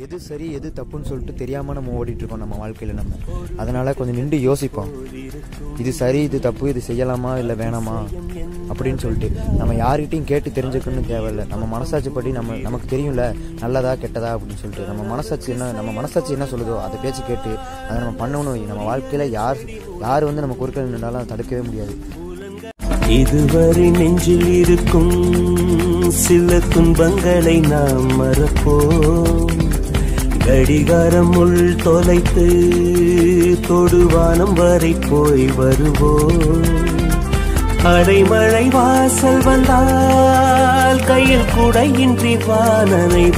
எது சரி எது தப்புன்னு சொல்லிட்டு தெரியாமல் நம்ம ஓடிட்டு இருக்கோம் நம்ம வாழ்க்கையில் நம்ம. அதனால் கொஞ்சம் நின்று யோசிப்போம். இது சரி இது தப்பு இது செய்யலாமா இல்லை வேணாமா? அப்படின்னு சொல்லிட்டு. நம்ம யார்கிட்டையும் கேட்டு தெரிஞ்சுக்கணும்னு தேவையில்லை. நம்ம மனசாட்சிப்படி நம்ம நமக்கு தெரியும்ல நல்லதா கெட்டதா அப்படின்னு சொல்லிட்டு. நம்ம மனசாட்சி என்ன நம்ம மனசாட்சி என்ன சொல்லுதோ அதை பேச்சு கேட்டு அதை நம்ம பண்ணணும். நம்ம வாழ்க்கையில் யார் யார் வந்து நம்ம குறுக்கள் நின்றாலும் தடுக்கவே முடியாது. இதுவரை நெஞ்சில் இருக்கும் சில துன்பங்களை நாம் மறப்போம். கடிகாரம் உள் தொலைத்து தொடுவானம் வரை போய் வருவோம். அடைமழை வாசல் வந்தால் கையில் கூட இன்றி வானனை